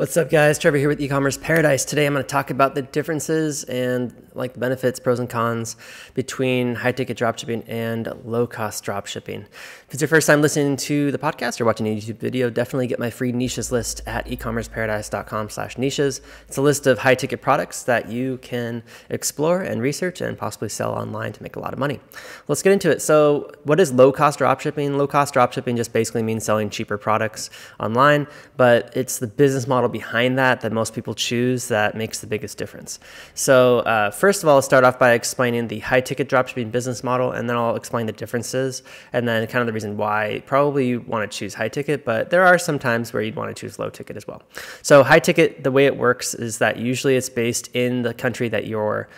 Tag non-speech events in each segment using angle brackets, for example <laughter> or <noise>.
What's up, guys? Trevor here with E-commerce Paradise. Today, I'm going to talk about the differences and like the benefits, pros and cons between high-ticket dropshipping and low-cost dropshipping. If it's your first time listening to the podcast or watching a YouTube video, definitely get my free niches list at ecommerceparadise.com slash niches. It's a list of high-ticket products that you can explore and research and possibly sell online to make a lot of money. Let's get into it. So, what is low-cost dropshipping? Low-cost dropshipping just basically means selling cheaper products online, but it's the business model behind that that most people choose that makes the biggest difference. So uh, first of all, I'll start off by explaining the high ticket dropshipping business model, and then I'll explain the differences and then kind of the reason why probably you want to choose high ticket, but there are some times where you'd want to choose low ticket as well. So high ticket, the way it works is that usually it's based in the country that you're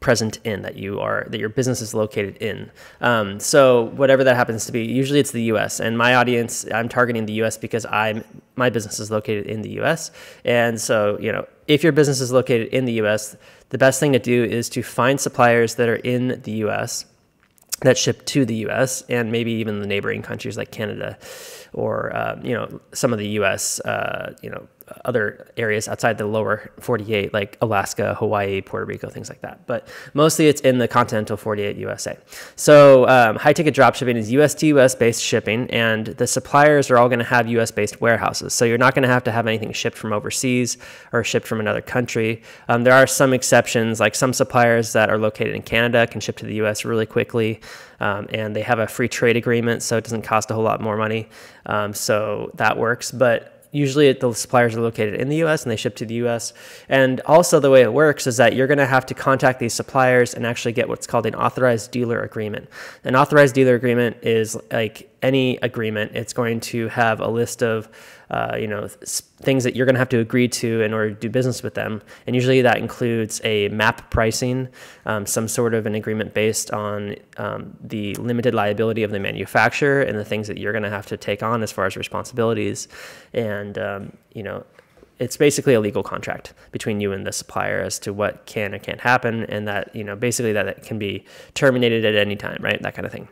present in that you are that your business is located in. Um, so whatever that happens to be usually it's the us and my audience i'm targeting the us because i'm my business is located in the us and so you know if your business is located in the us the best thing to do is to find suppliers that are in the us that ship to the us and maybe even the neighboring countries like canada or uh, you know some of the us uh, you know other areas outside the lower 48, like Alaska, Hawaii, Puerto Rico, things like that. But mostly it's in the continental 48 USA. So um, high ticket drop shipping is US to US based shipping, and the suppliers are all going to have US based warehouses. So you're not going to have to have anything shipped from overseas or shipped from another country. Um, there are some exceptions, like some suppliers that are located in Canada can ship to the US really quickly. Um, and they have a free trade agreement, so it doesn't cost a whole lot more money. Um, so that works. But usually the suppliers are located in the US and they ship to the US. And also the way it works is that you're going to have to contact these suppliers and actually get what's called an authorized dealer agreement. An authorized dealer agreement is like any agreement. It's going to have a list of uh, you know, things that you're going to have to agree to in order to do business with them. And usually that includes a map pricing, um, some sort of an agreement based on um, the limited liability of the manufacturer and the things that you're going to have to take on as far as responsibilities. And, um, you know, it's basically a legal contract between you and the supplier as to what can and can't happen and that you know basically that it can be terminated at any time right that kind of thing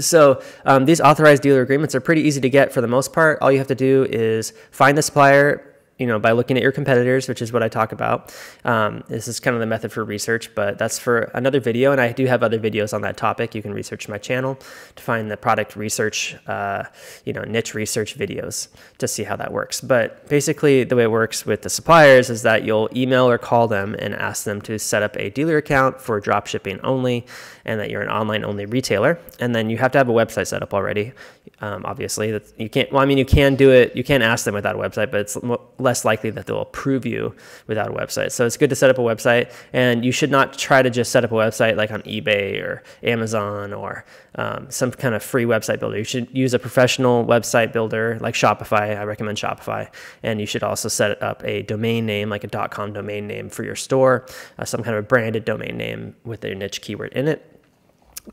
so um, these authorized dealer agreements are pretty easy to get for the most part. All you have to do is find the supplier, you know, by looking at your competitors, which is what I talk about. Um, this is kind of the method for research, but that's for another video. And I do have other videos on that topic. You can research my channel to find the product research, uh, you know, niche research videos to see how that works. But basically, the way it works with the suppliers is that you'll email or call them and ask them to set up a dealer account for drop shipping only, and that you're an online only retailer. And then you have to have a website set up already. Um, obviously, that you can't. Well, I mean, you can do it. You can't ask them without a website, but it's less likely that they'll approve you without a website. So it's good to set up a website, and you should not try to just set up a website like on eBay or Amazon or um, some kind of free website builder. You should use a professional website builder like Shopify. I recommend Shopify, and you should also set up a domain name like a .com domain name for your store, uh, some kind of a branded domain name with a niche keyword in it.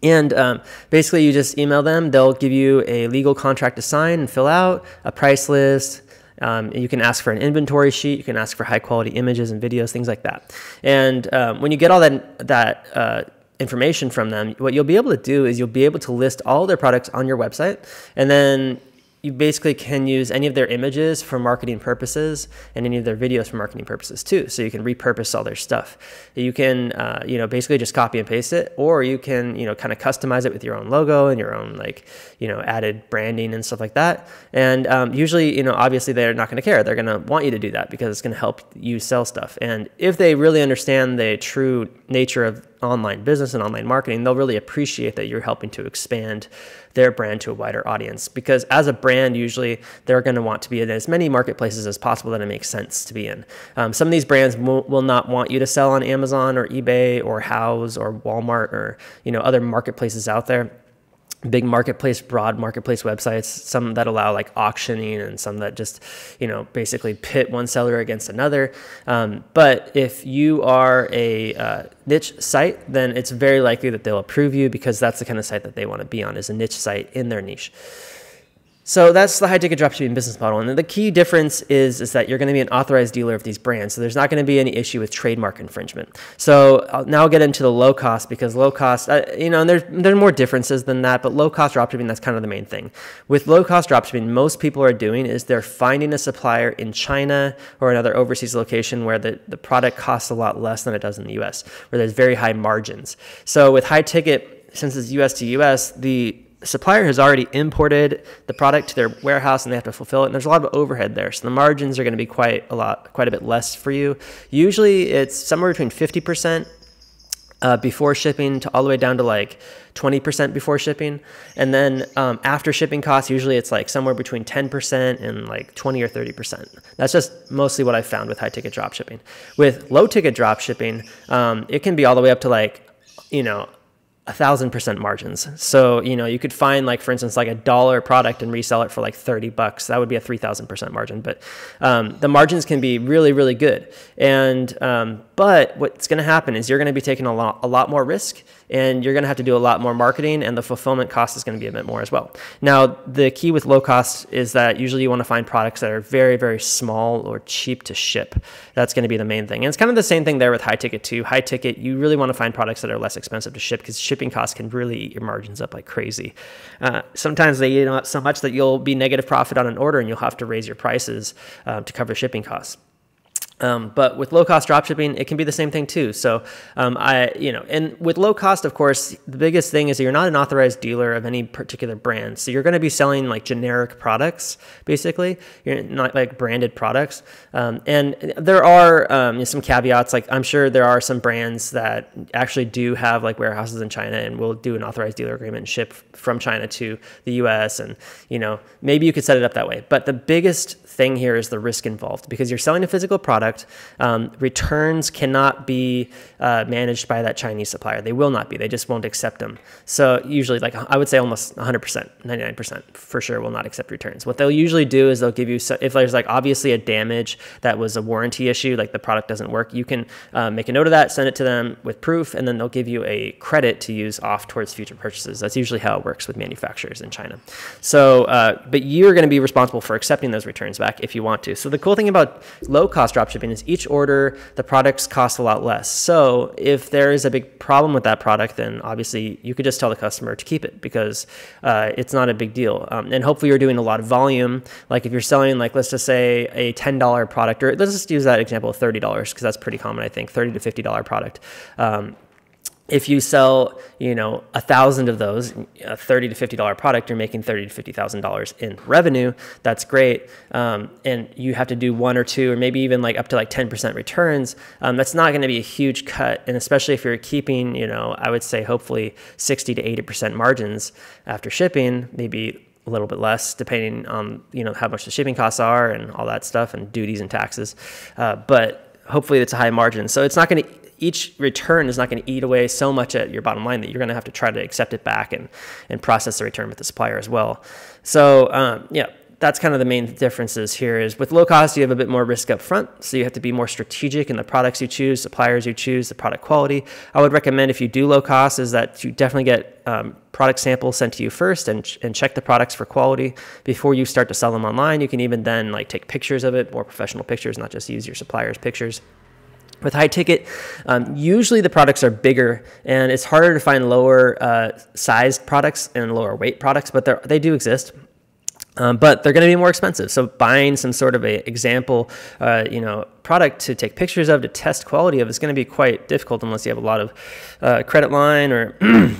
And um, basically, you just email them. They'll give you a legal contract to sign and fill out, a price list, um, you can ask for an inventory sheet. You can ask for high quality images and videos, things like that. And um, when you get all that that uh, information from them, what you'll be able to do is you'll be able to list all their products on your website, and then you basically can use any of their images for marketing purposes and any of their videos for marketing purposes too. So you can repurpose all their stuff. You can, uh, you know, basically just copy and paste it, or you can, you know, kind of customize it with your own logo and your own like, you know, added branding and stuff like that. And um, usually, you know, obviously they're not going to care. They're going to want you to do that because it's going to help you sell stuff. And if they really understand the true nature of online business and online marketing, they'll really appreciate that you're helping to expand their brand to a wider audience. Because as a brand, usually they're going to want to be in as many marketplaces as possible that it makes sense to be in. Um, some of these brands will, will not want you to sell on Amazon or eBay or Houzz or Walmart or you know other marketplaces out there big marketplace, broad marketplace websites, some that allow like auctioning and some that just, you know, basically pit one seller against another. Um, but if you are a uh, niche site, then it's very likely that they'll approve you because that's the kind of site that they want to be on is a niche site in their niche. So that's the high ticket dropshipping business model. And the key difference is, is that you're going to be an authorized dealer of these brands. So there's not going to be any issue with trademark infringement. So now I'll now get into the low cost because low cost, uh, you know, and there's, there are more differences than that, but low cost dropshipping, that's kind of the main thing. With low cost dropshipping, most people are doing is they're finding a supplier in China or another overseas location where the, the product costs a lot less than it does in the US, where there's very high margins. So with high ticket, since it's US to US, the supplier has already imported the product to their warehouse and they have to fulfill it and there's a lot of overhead there. So the margins are going to be quite a lot quite a bit less for you. Usually it's somewhere between 50% uh, before shipping to all the way down to like 20% before shipping. And then um, after shipping costs usually it's like somewhere between 10% and like 20 or 30% that's just mostly what i found with high ticket drop shipping. With low ticket drop shipping um, it can be all the way up to like you know a thousand percent margins. So, you know, you could find like, for instance, like a dollar product and resell it for like 30 bucks. That would be a 3000 percent margin. But um, the margins can be really, really good. And, um, but what's going to happen is you're going to be taking a lot, a lot more risk and you're going to have to do a lot more marketing and the fulfillment cost is going to be a bit more as well. Now, the key with low cost is that usually you want to find products that are very, very small or cheap to ship. That's going to be the main thing. And it's kind of the same thing there with high ticket too. High ticket, you really want to find products that are less expensive to ship because shipping costs can really eat your margins up like crazy. Uh, sometimes they eat up so much that you'll be negative profit on an order and you'll have to raise your prices uh, to cover shipping costs. Um, but with low cost dropshipping, it can be the same thing too. So, um, I, you know, and with low cost, of course, the biggest thing is that you're not an authorized dealer of any particular brand. So you're going to be selling like generic products, basically. You're not like branded products. Um, and there are um, some caveats. Like I'm sure there are some brands that actually do have like warehouses in China and will do an authorized dealer agreement and ship from China to the U.S. And you know, maybe you could set it up that way. But the biggest thing here is the risk involved because you're selling a physical product. Um, returns cannot be uh, managed by that Chinese supplier. They will not be. They just won't accept them. So usually, like I would say, almost 100%, 99% for sure will not accept returns. What they'll usually do is they'll give you if there's like obviously a damage that was a warranty issue, like the product doesn't work, you can uh, make a note of that, send it to them with proof, and then they'll give you a credit to use off towards future purchases. That's usually how it works with manufacturers in China. So, uh, but you're going to be responsible for accepting those returns back if you want to. So the cool thing about low cost dropshipping is each order, the products cost a lot less. So if there is a big problem with that product, then obviously you could just tell the customer to keep it because uh, it's not a big deal. Um, and hopefully you're doing a lot of volume. Like if you're selling, like let's just say a $10 product, or let's just use that example of $30 because that's pretty common, I think, 30 to $50 product. Um, if you sell, you know, a thousand of those, a thirty to fifty dollar product, you're making thirty to fifty thousand dollars in revenue. That's great, um, and you have to do one or two, or maybe even like up to like ten percent returns. Um, that's not going to be a huge cut, and especially if you're keeping, you know, I would say hopefully sixty to eighty percent margins after shipping, maybe a little bit less depending on you know how much the shipping costs are and all that stuff and duties and taxes. Uh, but hopefully it's a high margin, so it's not going to each return is not going to eat away so much at your bottom line that you're going to have to try to accept it back and, and process the return with the supplier as well. So um, yeah, that's kind of the main differences here is with low cost, you have a bit more risk up front. So you have to be more strategic in the products you choose, suppliers you choose, the product quality. I would recommend if you do low cost is that you definitely get um, product samples sent to you first and, and check the products for quality before you start to sell them online. You can even then like take pictures of it, more professional pictures, not just use your supplier's pictures. With high ticket, um, usually the products are bigger and it's harder to find lower uh, sized products and lower weight products, but they do exist. Um, but they're going to be more expensive. So buying some sort of a example, uh, you know, product to take pictures of to test quality of is going to be quite difficult unless you have a lot of uh, credit line or <clears throat>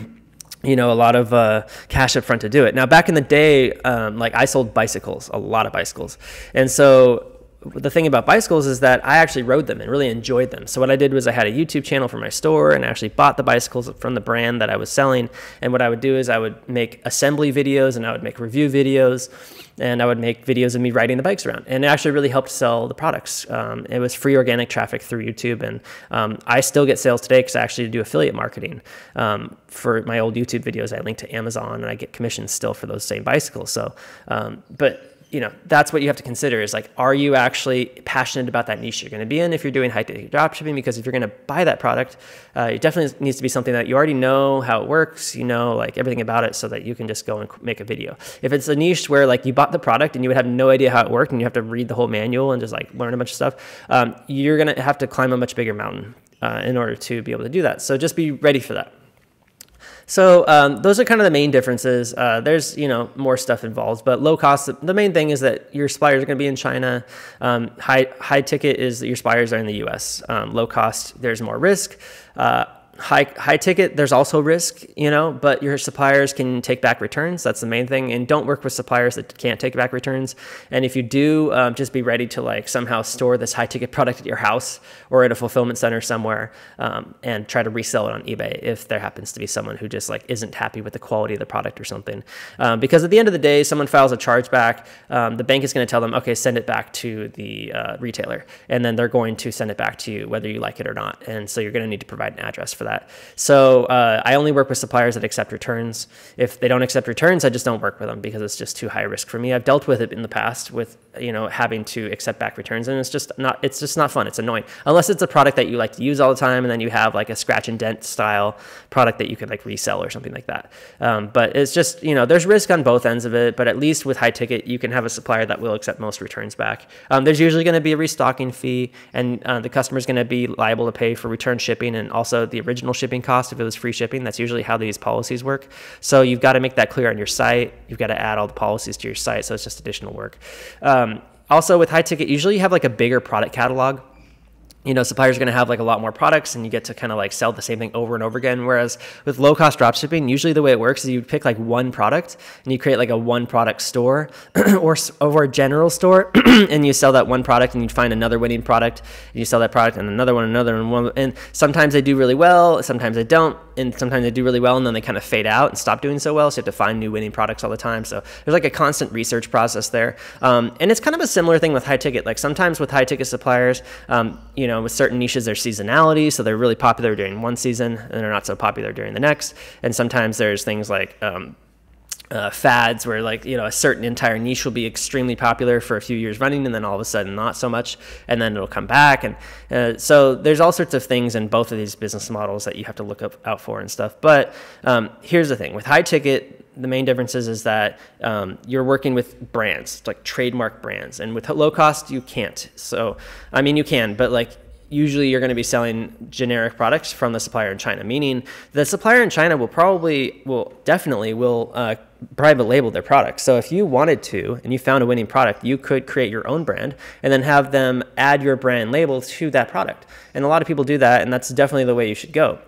you know, a lot of uh, cash up front to do it. Now, back in the day, um, like I sold bicycles, a lot of bicycles. And so the thing about bicycles is that I actually rode them and really enjoyed them. So what I did was I had a YouTube channel for my store and I actually bought the bicycles from the brand that I was selling. And what I would do is I would make assembly videos and I would make review videos and I would make videos of me riding the bikes around. And it actually really helped sell the products. Um, it was free organic traffic through YouTube. And um, I still get sales today because I actually do affiliate marketing um, for my old YouTube videos. I link to Amazon and I get commissions still for those same bicycles. So, um, but you know, that's what you have to consider is like, are you actually passionate about that niche you're going to be in if you're doing high ticket dropshipping? Because if you're going to buy that product, uh, it definitely needs to be something that you already know how it works, you know, like everything about it so that you can just go and make a video. If it's a niche where like you bought the product and you would have no idea how it worked and you have to read the whole manual and just like learn a bunch of stuff, um, you're going to have to climb a much bigger mountain uh, in order to be able to do that. So just be ready for that. So um, those are kind of the main differences. Uh, there's you know more stuff involved, but low cost. The main thing is that your suppliers are going to be in China. Um, high high ticket is that your suppliers are in the U.S. Um, low cost, there's more risk. Uh, high high ticket there's also risk you know but your suppliers can take back returns. That's the main thing. And don't work with suppliers that can't take back returns. And if you do um, just be ready to like somehow store this high ticket product at your house or at a fulfillment center somewhere um, and try to resell it on ebay if there happens to be someone who just like isn't happy with the quality of the product or something. Um, because at the end of the day someone files a chargeback um, the bank is going to tell them okay send it back to the uh, retailer. And then they're going to send it back to you whether you like it or not. And so you're going to need to provide an address for that. So uh, I only work with suppliers that accept returns. If they don't accept returns, I just don't work with them because it's just too high risk for me. I've dealt with it in the past with you know having to accept back returns, and it's just not it's just not fun. It's annoying unless it's a product that you like to use all the time, and then you have like a scratch and dent style product that you could like resell or something like that. Um, but it's just you know there's risk on both ends of it. But at least with high ticket, you can have a supplier that will accept most returns back. Um, there's usually going to be a restocking fee, and uh, the customer is going to be liable to pay for return shipping and also the original shipping cost if it was free shipping. That's usually how these policies work. So you've got to make that clear on your site. You've got to add all the policies to your site. So it's just additional work. Um, also with high ticket, usually you have like a bigger product catalog you know, suppliers are going to have like a lot more products and you get to kind of like sell the same thing over and over again. Whereas with low cost drop shipping, usually the way it works is you pick like one product and you create like a one product store <clears throat> or, or a general store <clears throat> and you sell that one product and you find another winning product and you sell that product and another one, another one. And sometimes they do really well, sometimes they don't. And sometimes they do really well and then they kind of fade out and stop doing so well. So you have to find new winning products all the time. So there's like a constant research process there. Um, and it's kind of a similar thing with high ticket. Like sometimes with high ticket suppliers, um, you know, with certain niches, there's seasonality, so they're really popular during one season and they're not so popular during the next. And sometimes there's things like um, uh, fads where like you know a certain entire niche will be extremely popular for a few years running and then all of a sudden not so much and then it'll come back. And uh, so there's all sorts of things in both of these business models that you have to look up, out for and stuff. But um, here's the thing. With high ticket the main differences is that um, you're working with brands like trademark brands. And with low cost you can't. So i mean you can but like usually you're going to be selling generic products from the supplier in China, meaning the supplier in China will probably, will definitely will uh, private label their product. So if you wanted to and you found a winning product, you could create your own brand and then have them add your brand label to that product. And a lot of people do that, and that's definitely the way you should go.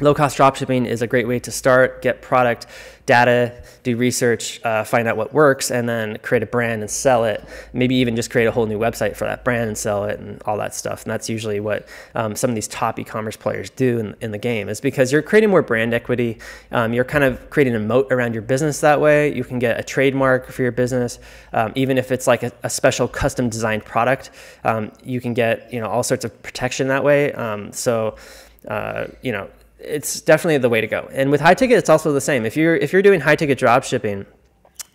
Low cost dropshipping is a great way to start, get product data, do research, uh, find out what works, and then create a brand and sell it. Maybe even just create a whole new website for that brand and sell it and all that stuff. And that's usually what um, some of these top e-commerce players do in, in, the game is because you're creating more brand equity. Um, you're kind of creating a moat around your business that way. You can get a trademark for your business, um, even if it's like a, a special custom designed product. Um, you can get you know all sorts of protection that way. Um, so uh, you know it's definitely the way to go. And with high ticket, it's also the same. If you're if you're doing high ticket drop shipping,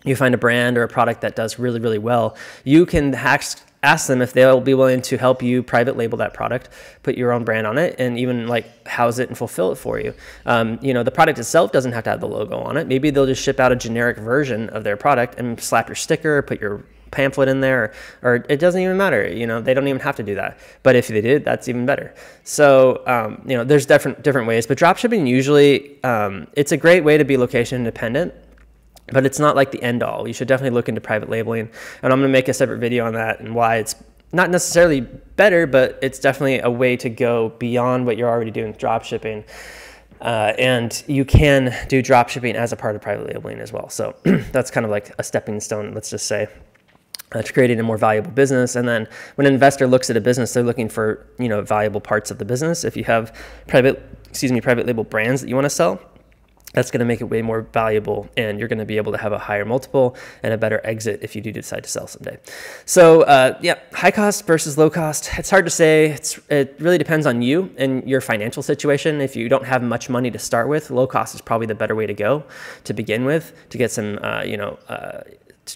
you find a brand or a product that does really really well, you can ask ask them if they'll be willing to help you private label that product, put your own brand on it, and even like house it and fulfill it for you. Um, you know, the product itself doesn't have to have the logo on it. Maybe they'll just ship out a generic version of their product and slap your sticker, put your pamphlet in there, or, or, it doesn't even matter. You know, they don't even have to do that. But if they did, that's even better. So, um, you know, there's different different ways. But dropshipping usually, um, it's a great way to be location independent. But it's not like the end all. You should definitely look into private labeling, and I'm going to make a separate video on that and why it's not necessarily better, but it's definitely a way to go beyond what you're already doing with dropshipping. Uh, and you can do dropshipping as a part of private labeling as well. So <clears throat> that's kind of like a stepping stone, let's just say to creating a more valuable business. And then when an investor looks at a business, they're looking for you know valuable parts of the business. If you have private, excuse me, private label brands that you want to sell, that's going to make it way more valuable and you're going to be able to have a higher multiple and a better exit if you do decide to sell someday so uh, yeah high cost versus low cost it's hard to say it's, it really depends on you and your financial situation if you don't have much money to start with low cost is probably the better way to go to begin with to get some uh, you know uh,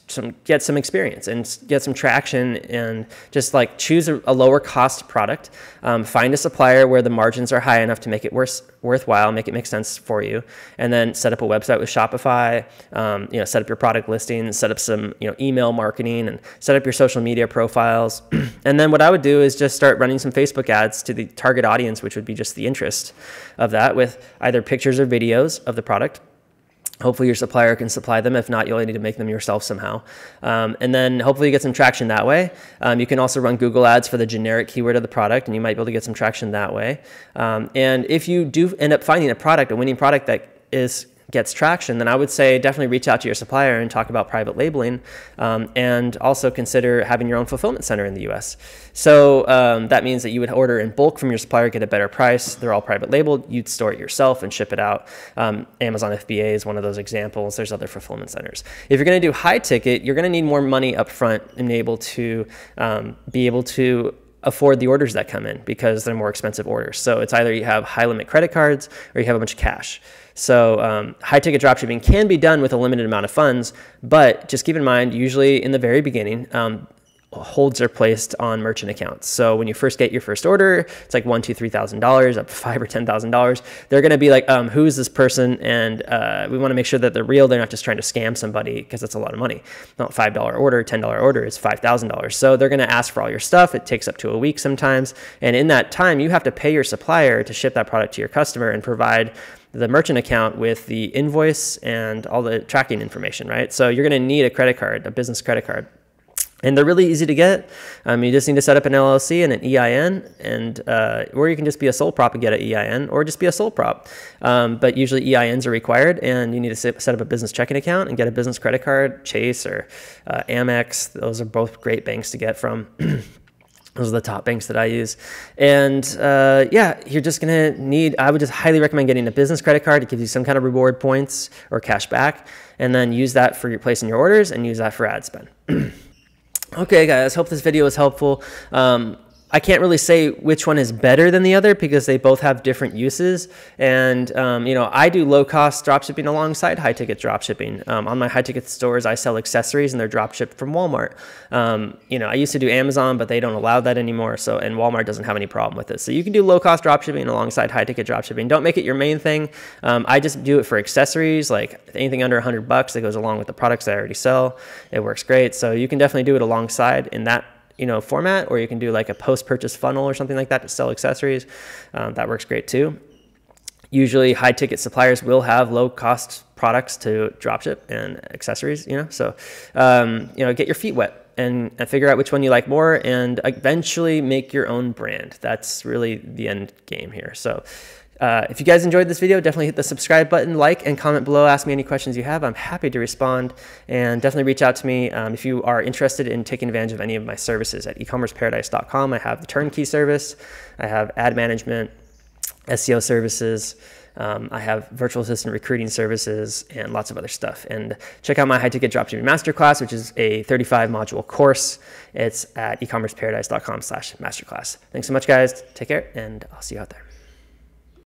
some get some experience and get some traction and just like choose a, a lower cost product um, find a supplier where the margins are high enough to make it worth, worthwhile make it make sense for you and then set up a website with shopify um, you know set up your product listing set up some you know email marketing and set up your social media profiles. <clears throat> And then what i would do is just start running some facebook ads to the target audience which would be just the interest of that with either pictures or videos of the product Hopefully your supplier can supply them. If not, you'll need to make them yourself somehow. Um, and then hopefully you get some traction that way. Um, you can also run Google ads for the generic keyword of the product and you might be able to get some traction that way. Um, and if you do end up finding a product, a winning product that is gets traction, then I would say definitely reach out to your supplier and talk about private labeling, um, and also consider having your own fulfillment center in the U.S. So um, that means that you would order in bulk from your supplier, get a better price. They're all private labeled. You'd store it yourself and ship it out. Um, Amazon FBA is one of those examples. There's other fulfillment centers. If you're going to do high ticket, you're going to need more money up front and able to um, be able to afford the orders that come in because they're more expensive orders. So it's either you have high limit credit cards or you have a bunch of cash. So um, high ticket dropshipping can be done with a limited amount of funds, but just keep in mind, usually in the very beginning, um, holds are placed on merchant accounts. So when you first get your first order, it's like one, two, three thousand dollars, up to five or ten thousand dollars. They're going to be like, um, "Who's this person?" And uh, we want to make sure that they're real. They're not just trying to scam somebody because that's a lot of money. Not five dollar order, ten dollar order is five thousand dollars. So they're going to ask for all your stuff. It takes up to a week sometimes, and in that time, you have to pay your supplier to ship that product to your customer and provide the merchant account with the invoice and all the tracking information, right? So you're going to need a credit card, a business credit card. And they're really easy to get. Um, you just need to set up an LLC and an EIN, and uh, or you can just be a sole prop and get an EIN, or just be a sole prop. Um, but usually EINs are required, and you need to set up a business checking account and get a business credit card. Chase or uh, Amex, those are both great banks to get from. <clears throat> Those are the top banks that I use. And uh, yeah, you're just going to need, I would just highly recommend getting a business credit card. It gives you some kind of reward points or cash back. And then use that for your placing your orders and use that for ad spend. <clears throat> okay, guys, hope this video was helpful. Um, I can't really say which one is better than the other because they both have different uses. And, um, you know, I do low cost dropshipping alongside high ticket dropshipping. Um, on my high ticket stores, I sell accessories and they're dropshipped from Walmart. Um, you know, I used to do Amazon, but they don't allow that anymore. So, and Walmart doesn't have any problem with it. So you can do low cost dropshipping alongside high ticket dropshipping. Don't make it your main thing. Um, I just do it for accessories, like anything under 100 bucks that goes along with the products I already sell. It works great. So you can definitely do it alongside in that you know format, or you can do like a post-purchase funnel or something like that to sell accessories. Um, that works great too. Usually, high ticket suppliers will have low cost products to dropship and accessories. You know, so um, you know, get your feet wet and, and, figure out which one you like more and eventually make your own brand. That's really the end game here. So uh, if you guys enjoyed this video, definitely hit the subscribe button, like, and comment below. Ask me any questions you have. I'm happy to respond. And definitely reach out to me um, if you are interested in taking advantage of any of my services at ecommerceparadise.com. I have the turnkey service, I have ad management, SEO services. Um, I have virtual assistant recruiting services and lots of other stuff. And check out my high ticket dropshipping masterclass, which is a 35 module course. It's at ecommerceparadise.com slash masterclass. Thanks so much, guys. Take care, and I'll see you out there.